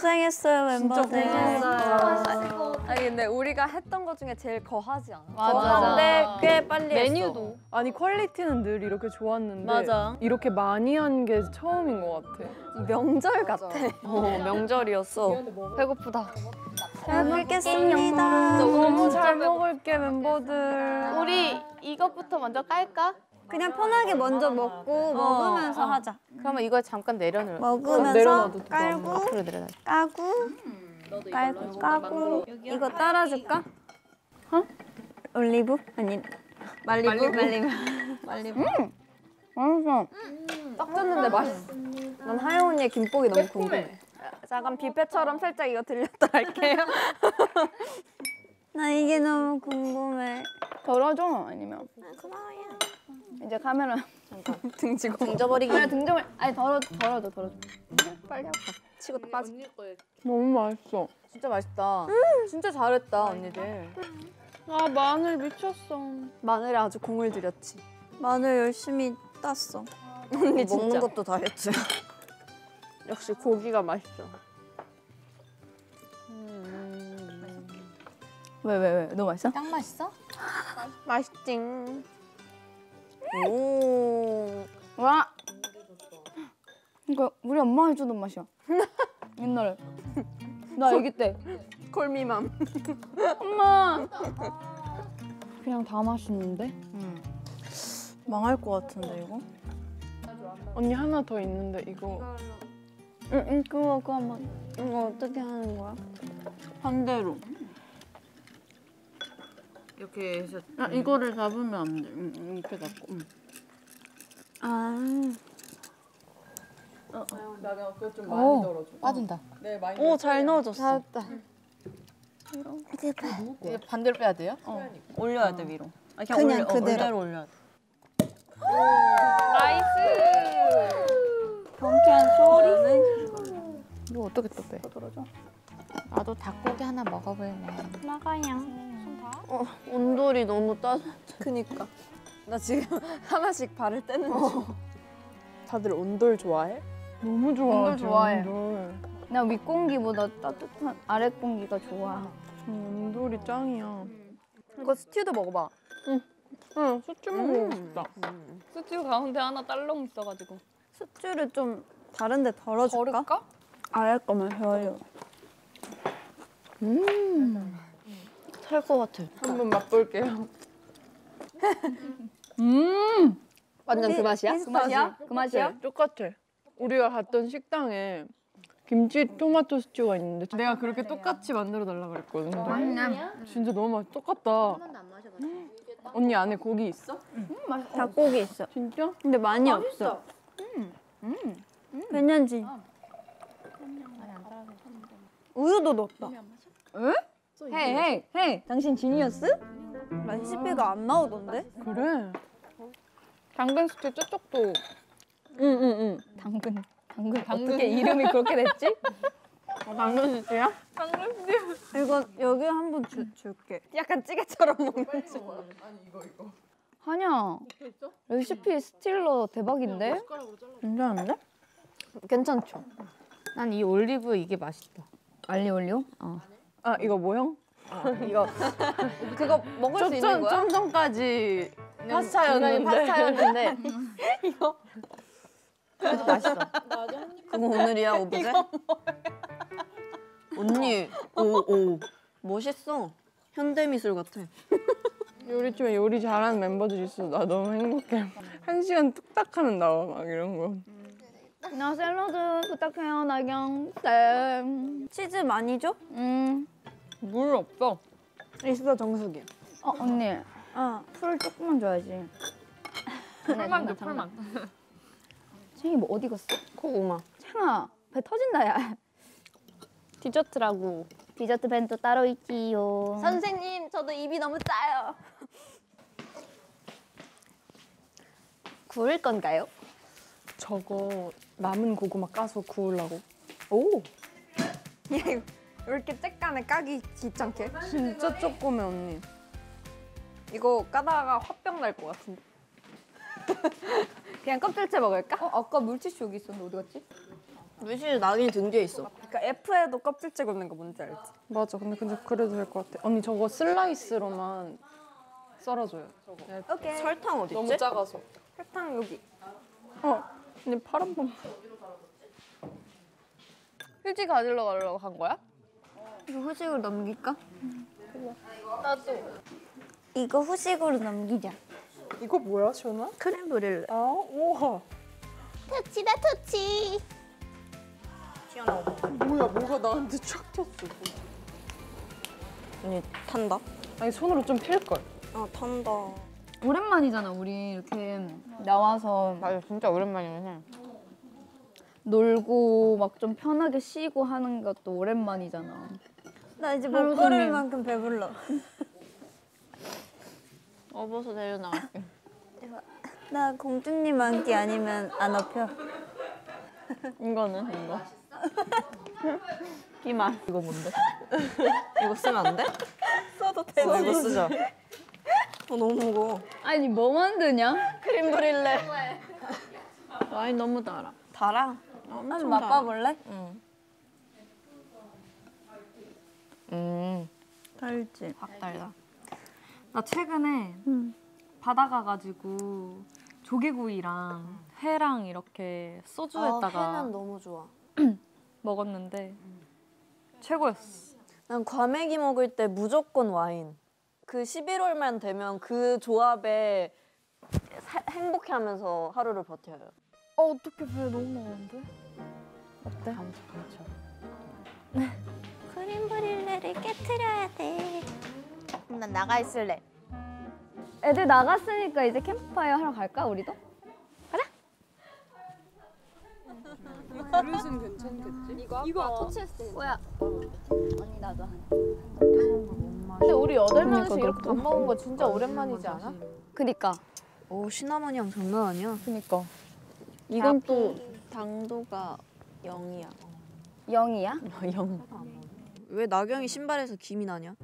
고생했어요 멤버들. 아니 근데 우리가 했던 것 중에 제일 거하지 않아? 거한데 꽤 빨리 메뉴도 아니 퀄리티는 늘 이렇게 좋았는데 맞아. 이렇게 많이 한 게 처음인 것 같아. 명절 같아. 어 명절이었어. 배고프다. 잘 먹겠습니다. 너무 잘 먹을게 멤버들. 우리 이것부터 먼저 깔까? 그냥 편하게 먼저 먹고 먹으면서 하자. 그러면 이걸 잠깐 내려놓을. 먹으면서 깔고 앞으로 내려놔. 까고 깔고 까고 이거 따라줄까? 어? 올리브? 아니 말리브? 말리브. 말리브. 맛있어. 딱 줬는데 맛있어. 난 하영 언니의 김복이 너무 궁금해. 잠깐 뷔페처럼 살짝 이거 들렸다 할게요. 나 이게 너무 궁금해. 덜어줘 아니면 고마워요. 이제 카메라 등지고 던져버리기. 아니 등점을 아니 덜어 덜어줘 덜어줘. 빨리 할까? 치고 빠져. 너무 맛있어. 진짜 맛있다. 진짜 잘했다 언니들. 아 마늘 미쳤어. 마늘에 아주 공을 들였지. 마늘 열심히 땄어. 언니 진짜. 먹는 것도 다 했지. 역시 고기가 맛있어. 왜 왜 왜? 너무 맛있어? 딱 맛있어? 맛있징. 오. 와. 이거 우리 엄마가 해주던 맛이야. 옛날에. 나 아기 때. 콜미맘. 엄마. 그냥 다 맛있는데? 망할 것 같은데 이거? 언니 하나 더 있는데 이거 응, 응 그거 그거 한번 이거 어떻게 하는 거야? 반대로. 이렇게 해서 아, 이거를 잡으면 안 돼. 응, 응, 이렇게 잡고. 응. 아. 나가 그거 좀 많이 덜어줘. 빠진다. 네 많이. 오 잘 넣어줬어. 이게 반대로 빼야 돼요? 올려야 돼 위로. 아, 그냥, 올려, 어, 그대로. 올려로 올려야 돼. 경쾌한 소리. 이거 어떻게 또 빼? 나도 닭고기 하나 먹어볼래. 온돌이 너무 따뜻. 그니까. 나 지금 하나씩 발을 떼는 중. 다들 온돌 좋아해? 너무 좋아하지. 온돌 좋아해. 온돌. 나 윗공기보다 따뜻한 아랫공기가 좋아. 음, 온돌이 짱이야. 이거 스튜도 먹어봐. 응, 수치 먹고 싶다. 스튜 가운데 하나 딸랑 있어가지고. 수주를 좀 다른 데 덜어줄까? 버릴까? 아래 거만 덜려. 음. 살것 같아. 한번 맛볼게요. 완전 그 맛이야? 그 맛이야? 그 맛이야? 네, 똑같아. 우리가 갔던 식당에 김치 토마토 스튜가 있는데 내가 그렇게 똑같이 만들어 달라 그랬거든. 근데 진짜 너무 맛 똑같다. 언니 안에 고기 있어? 닭고기 있어. 진짜? 근데 많이 없어. 괜찮지? 우유도 넣었다. 헤이 헤이 헤이. 당신 지니어스? 레시피가 안 나오던데? 그래. 당근 스튜 저쪽도 응응응. 당근. 당근. 어떻게 이름이 그렇게 됐지? 당근 스튜야? 이거 여기 한번 줄 줄게. 약간 찌개처럼 먹는 중. 하냐. 레시피 스틸러 대박인데? 괜찮은데? 괜찮죠? 난 이 올리브 이게 맛있다. 알리 올리오? 어. 아 이거 모형? 이거 그거 먹을 수 있는 좀, 거야? 좀 전까지 중간에 파스타였는데 파스타였는데 그래도 맛있어. 그거 오늘이야 오브제? 언니 오오 멋있어. 현대미술 같아. 요리집에 요리 잘하는 멤버들이 있어서 나 너무 행복해. 한 시간 뚝딱 하면 나와 막 이런 거. 나 샐러드 부탁해요 나경. 네. 치즈 많이 줘? 음. 물 없어. 있어 정수기. 어 언니 어. 풀 조금만 줘야지. 풀만 줘 풀만. 챙이 뭐 어디 갔어? 고구마. 창아 배 터진다 야. 디저트라고. 디저트 벤또 따로 있지요. 선생님 저도 입이 너무 짜요. 구울 건가요? 저거 남은 고구마 까서 구우려고. 오. 왜 이렇게 쬐깐에 까기 귀찮게? 진짜 조그매 언니. 이거 까다가 화병 날 것 같은데. 그냥 껍질째 먹을까? 어 아까 물티슈 여기 있었는데 어디 갔지? 물실 낙인 등 뒤에 있어. 그러니까 F에도 껍질째 굽는 거 뭔지 알지? 맞아. 근데 근데 그래도 될 것 같아. 언니 저거 슬라이스로만 썰어줘요. 저거. 오케이. 설탕 어디 너무 있지? 작아서. 설탕 여기. 어. 언니 파란 번. 휴지 가지러 가려고 한 거야? 이거 후식으로 넘길까? 나도. 이거 후식으로 넘기자. 이거 뭐야, 시원아? 크림 브릴레. 아, 우와. 터치다 터치. 뭐야, 뭐가 나한테 촥 튀었어. 언니 탄다. 아니 손으로 좀 필걸. 아 탄다. 오랜만이잖아 우리 이렇게 나와서 맞아, 진짜 오랜만이긴 해. 놀고 막 좀 편하게 쉬고 하는 것도 오랜만이잖아. 나 이제 못 걸을. 만큼 배불러. 업어서 내려나갈게. 나 공주님 안기 아니면 안 업혀. 이거는 이거. 끼만. 이거 뭔데? 이거 쓰면 안 돼? 써도 돼. 어, 이거 쓰자. 어 너무 무거워. 아니 뭐 만드냐? 크림 브릴레. 와인 너무 달아. 달아. 한번 맛봐볼래? 음. 달지. 확 달다. 나 최근에 바다 가가지고 조개구이랑 회랑 이렇게 소주에다가 아, 회는 너무 좋아. 먹었는데 최고였어. 난 과메기 먹을 때 무조건 와인. 그 11월만 되면 그 조합에 사- 행복해하면서 하루를 버텨요. 어, 어떻게 배 너무 먹었는데? 어때? 크림 브릴레를 깨트려야 돼. 난 나가 있을래. 애들 나갔으니까 이제 캠프파이어 하러 갈까 우리도? 그릇은 괜찮겠지? 언니 나도 한. 근데 우리 여덟 명이서 이렇게 밥 먹은 거 진짜 오랜만이지 않아? 그니까. 오 시나몬 향 장난 아니야. 그니까. 이건 또 당도가 0이야. 영이야? 영. 왜 나경이 신발에서 김이 나냐?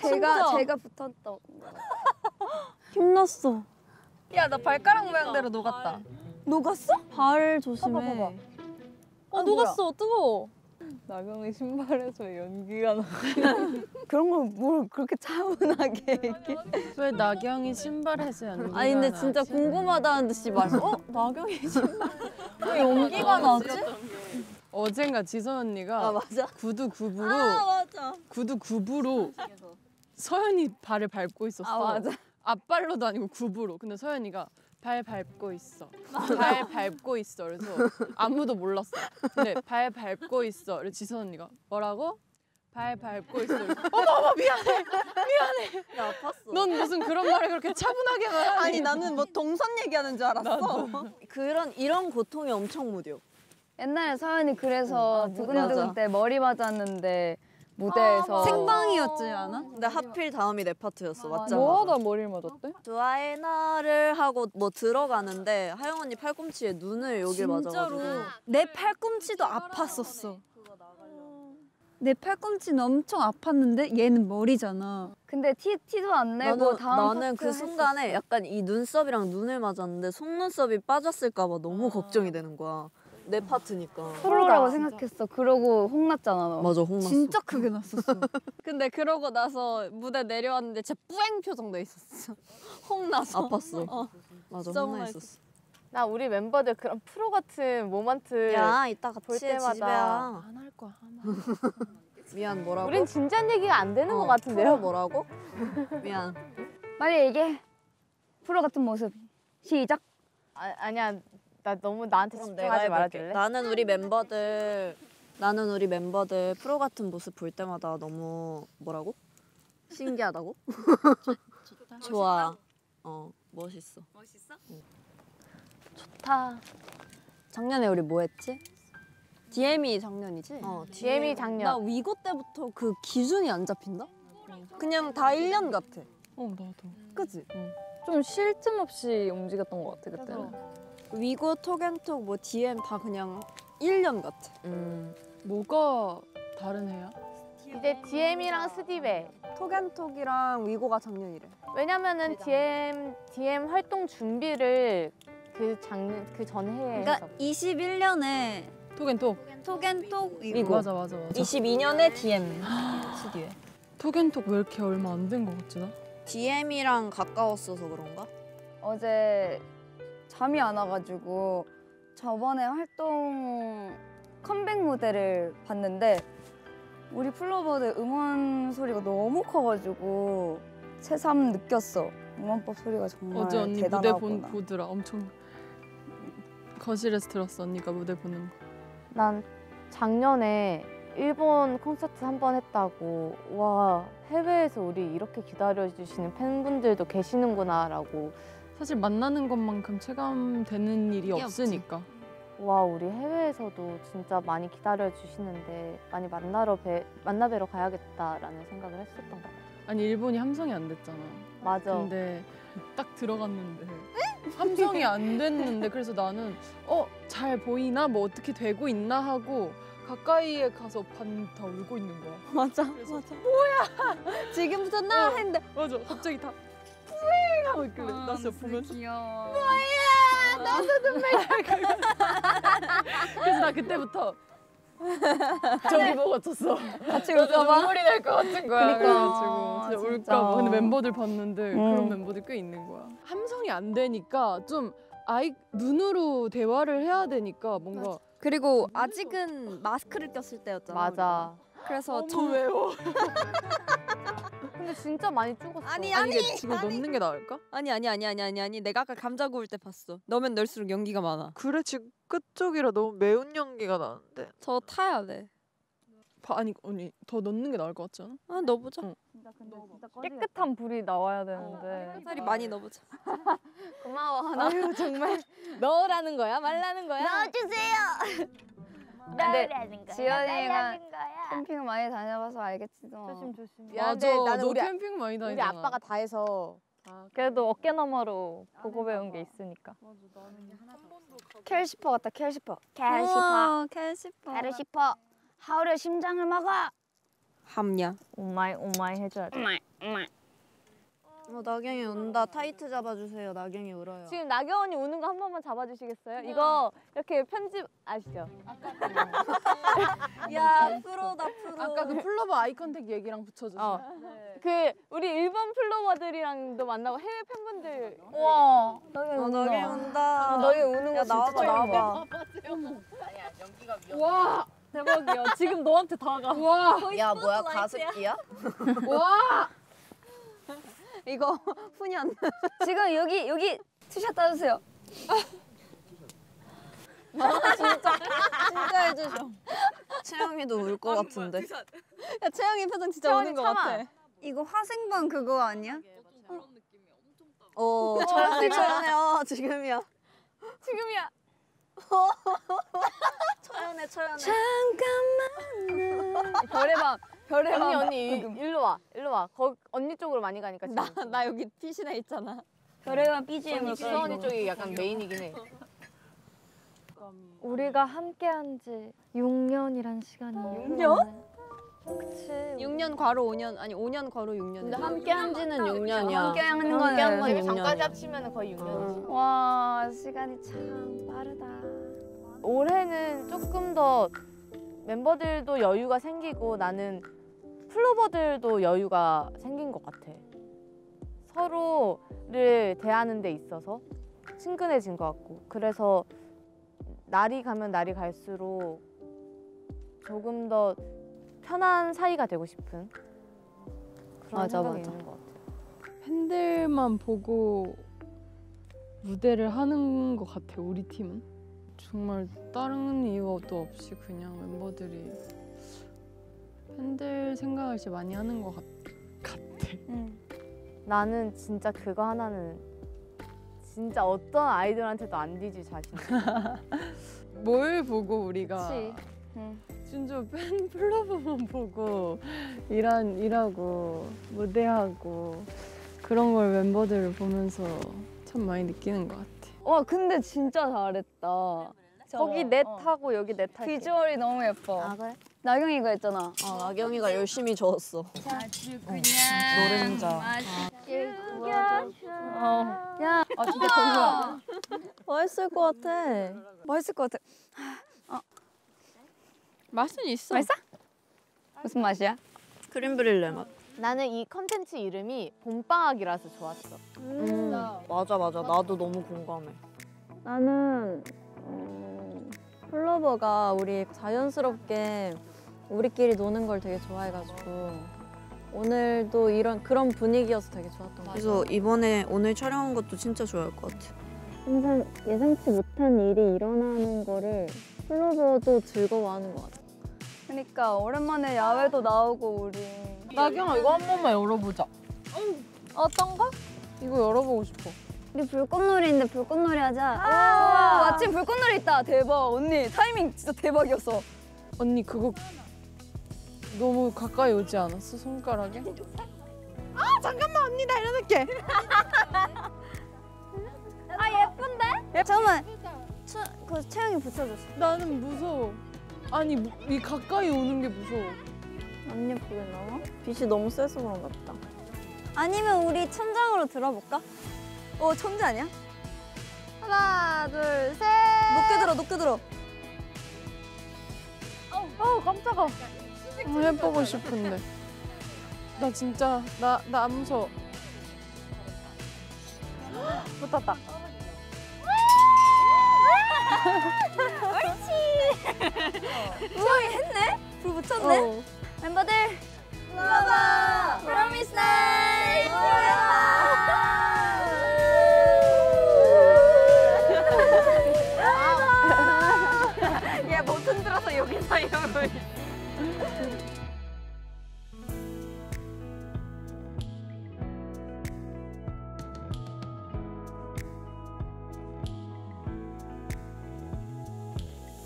제가 제가 붙었다. 힘났어. 야 나 발가락 모양대로 녹았다. 녹았어? 발 조심해. 봐봐, 봐봐. 아 녹았어. 뜨거워. 나경이 신발에서 연기가 나. 그런 걸 뭘 그렇게 차분하게 얘기해. 왜 나경이 신발에서 연기? 아니 근데 진짜 궁금하다는 듯이 말해. 어? 나경이 신발 왜 연기가 나지? 어젠가 지선 언니가 아 맞아. 구두 굽으로 아 맞아. 구두 굽으로 서연이 발을 밟고 있었어. 아 맞아. 앞발로도 아니고 굽으로. 근데 서연이가 발 밟고 있어. 발 밟고 있어. 그래서 아무도 몰랐어. 근데 발 밟고 있어. 그래서 지선 언니가 뭐라고? 발 밟고 있어. 어머 어머 미안해. 나 아팠어. 넌 무슨 그런 말을 그렇게 차분하게 말하니? 아니 나는 뭐 동선 얘기하는 줄 알았어. 그런 이런 고통이 엄청 무뎌. 옛날에 서연이 그래서 음, 두근두근 맞아. 때 머리 맞았는데 무대에서 생방이었지 않아? 근데 하필 다음이 내 파트였어. 맞잖아. 뭐 하다 머리를 맞았대? 좋아해 나를 하고 뭐 들어가는데 하영 언니 팔꿈치에 눈을 여길 진짜로 맞아가지고 내 팔꿈치도 아팠었어. 내 팔꿈치는 엄청 아팠는데 얘는 머리잖아. 근데 티 티도 안 내고 나는, 다음 나는 그 순간에 약간 이 눈썹이랑 눈을 맞았는데 속눈썹이 빠졌을까 봐 너무 걱정이 되는 거야. 내 파트니까. 프로라고 생각했어. 그러고 혼났잖아 너. 맞아 혼났어. 진짜 크게 났었어. 근데 그러고 나서 무대 내려왔는데 진짜 뿌앵 표정 돼 있었어. 홍나서. 아팠어. 맞아 진짜 혼나 있었어. 나 우리 멤버들 그런 프로 같은 모먼트 야 이따 같이 때마다. 안 할 거야. 미안 뭐라고? 우린 진지한 얘기가 안 되는 어, 것 같은데요? 프로 뭐라고? 미안. 빨리 얘기해. 프로 같은 모습. 시작. 아, 아니야. 나 너무 나한테 집중하지. 말아줄래? 나는 우리 멤버들 나는 우리 멤버들 프로 같은 모습 볼 때마다 너무 뭐라고? 신기하다고? 좋아. 어 멋있어. 다. 작년에 우리 뭐 했지? DM이 작년이지? 어, DM이 작년. 나 위고 때부터 그 기준이 안 잡힌다? 그냥 다 1년 같아. 어 나도. 그치? 좀쉴 틈 없이 움직였던 것 같아 그때는. 위고, 톡앤톡, 뭐 DM 다 그냥 1년 같아. 음. 뭐가 다른 해야? 이제 DM이랑 스디베. 톡앤톡이랑 위고가 작년이래. 왜냐면은 DM DM 활동 준비를 그 작년 그 전해에 그러니까 21년에 톡앤톡. 톡앤톡 이거. 맞아 맞아 맞아. 22년에 DM 스튜디오에. 톡앤톡 왜 이렇게 얼마 안 된 거 같지 나? DM이랑 가까웠어서 그런가? 어제 잠이 안 와가지고 저번에 활동 컴백 무대를 봤는데 우리 플로버들 응원 소리가 너무 커가지고 새삼 느꼈어. 응원법 소리가 정말 어제 언니 대단하구나. 무대 본, 보더라. 엄청 거실에서 들었어 언니가 무대 보는 거. 난 작년에 일본 콘서트 한 번 했다고 와 해외에서 우리 이렇게 기다려주시는 팬분들도 계시는구나 라고 사실 만나는 것만큼 체감되는 일이 없으니까. 와 우리 해외에서도 진짜 많이 기다려 주시는데 많이 만나러 뵈, 만나 뵈러 가야겠다라는 생각을 했었던 것 같아 아니 일본이 함성이 안 됐잖아. 맞아 근데 딱 들어갔는데 함성이 안 됐는데 그래서 나는 어 잘 보이나 뭐 어떻게 되고 있나 하고 가까이에 가서 봤는데 다 울고 있는 거야. 맞아 맞아. 뭐야? 지금부터 나 했는데 맞아 갑자기 다뿌 잉 하고 있길래 나 진짜 보면서 귀여워. 그래서 나 그때부터 저기 보고 쳤어. 같이 그래서 눈물이 날 것 같은 거야. 그러니까. 그래가지고 진짜 진짜. 울까 봐. 근데 멤버들 봤는데 음. 그런 멤버들 꽤 있는 거야. 함성이 안 되니까 좀 아이 눈으로 대화를 해야 되니까 뭔가 그리고 아직은 마스크를 꼈을 때였잖아. 맞아 우리가. 그래서 너무 정 외워. 진짜 많이 죽었어 아니 아니 아니 이게 지금 넣는 게 나을까? 아니 아니 아니 아니 아니 아니 내가 아까 감자 구울 때 봤어. 넣으면 넣을수록 연기가 많아. 그래 지금 끝쪽이라 너무 매운 연기가 나는데 저 타야 돼. 봐, 아니 언니 더 넣는 게 나을 것 같지 않아? 아 넣어보자. 응. 깨끗한 불이 나와야 되는데. 쌀이 많이 넣어보자. 고마워 아유 정말 넣으라는 거야 말라는 거야 넣어주세요. 근데 지연이가 캠핑 많이 다녀봐서 알겠지도. 조심 조심. 미안한데 맞아. 나는 너 우리 아- 캠핑 많이 우리 다니잖아. 아빠가 다 해서 그래도 어깨 너머로 보고 배운 게 있으니까. 캘시퍼 같다 캘시퍼. 캘시퍼. 캘시퍼. 캘시퍼. 하울의 심장을 막아. 함냐. oh my oh my 해줘야 돼. 어 나경이 운다. tight 잡아주세요. 나경이 울어요. 지금 나경이 우는 거 한 번만 잡아주시겠어요? 이거 이렇게 편집 아시죠? 야 프로다 프로. 아까 그 플로버 eye contact 얘기랑 붙여주세요. 어. 그 우리 일본 플로버들이랑도 만나고 해외 팬분들 우와. 너희 어, 나경이 운다. 너희 우는 거야 진짜 나와봐 처음 나와봐. 와 대박이야. 지금 너한테 다가. 야 뭐야 가습기야? 와! 이거 훈연. 지금 여기 여기 two shot 따주세요. 진짜 해주셔. 채영이도 울 것 같은데. 야 채영이 표정 진짜 우는 것 같아. 이거 화생방 그거 아니야? 어 철연해 철연해. 어 지금이야. 지금이야. 철연해 철연해. 별의 밤 별의 밤. 언니 언니 일로 와 일로 와 거, 언니 쪽으로 많이 가니까 지금 나 나 여기 피신해 있잖아. 별의만 BGM을 수원이 쪽이 약간 메인이긴 해 우리가 함께한 지 6년이란 시간이 6년? 그치. 6년 괄호 5년 아니 5년 괄호 6년. 근데 함께 한 지는 6년이야 함께 하는 함께 한 거는 건 되게 6년 합치면 거의 6년이지 와 시간이 참 빠르다. 올해는 조금 더 멤버들도 여유가 생기고 나는 플로버들도 여유가 생긴 것 같아. 서로를 대하는 데 있어서 친근해진 것 같고 그래서 날이 가면 날이 갈수록 조금 더 편한 사이가 되고 싶은 그런 맞아, 생각이 맞아. 있는 것 같아. 팬들만 보고 무대를 하는 것 같아 우리 팀은 정말 다른 이유도 없이 그냥 멤버들이 생각을 진짜 많이 하는 것 같, 같아 나는 진짜 그거 하나는 진짜 어떤 아이돌한테도 안 뒤질 자신. 뭘 보고 우리가 그치. 진짜 팬 플러버만 보고 일한 일하고 무대하고 그런 걸 멤버들을 보면서 참 많이 느끼는 것 같아. 와 근데 진짜 잘했다. 거기 넷하고 여기 넷 할게. 비주얼이 너무 예뻐. 아 그래? 나경이가 있잖아. 어 나경이가 열심히 저었어. 노른자. 야, 아 진짜 별로야. 맛있을 것 같아. 맛있을 것 같아. 맛은 있어. 맛있어? 무슨 맛이야? 크림 브릴레 맛. 나는 이 컨텐츠 이름이 봄방학이라서 좋았어. 음, 맞아 맞아. 나도 너무 공감해. 나는 음, 플로버가 우리 자연스럽게 우리끼리 노는 걸 되게 좋아해가지고 오늘도 이런 그런 분위기여서 되게 좋았던 것 같아. 그래서 이번에 오늘 촬영한 것도 진짜 좋아할 것 같아. 항상 예상치 못한 일이 일어나는 거를 플로버도 즐거워하는 것 같아. 그러니까 오랜만에 야외도 나오고 우리 나경아 이거 한 번만 열어보자. 어떤 거? 이거 열어보고 싶어. 우리 불꽃놀이인데 불꽃놀이 하자. 아, 마침 불꽃놀이 있다. 대박 언니 타이밍 진짜 대박이었어. 언니 그거 너무 가까이 오지 않았어 손가락에? 아 잠깐만 언니 나 일어날게. 아 예쁜데? 잠깐만. 추, 그 채영이 붙여줬어. 나는 무서워. 아니 무- 이 가까이 오는 게 무서워. 안 예쁘게 나와? 빛이 너무 세서 그런가 보다. 아니면 우리 천장으로 들어볼까? 어 천재 아니야? 하나 둘 셋. 높게 들어 높게 들어. 아 깜짝아. 아, 해보고 싶은데. 나 진짜 나 나 안 무서워. 붙었다. 우와 했네? 불 붙였네? 어. 멤버들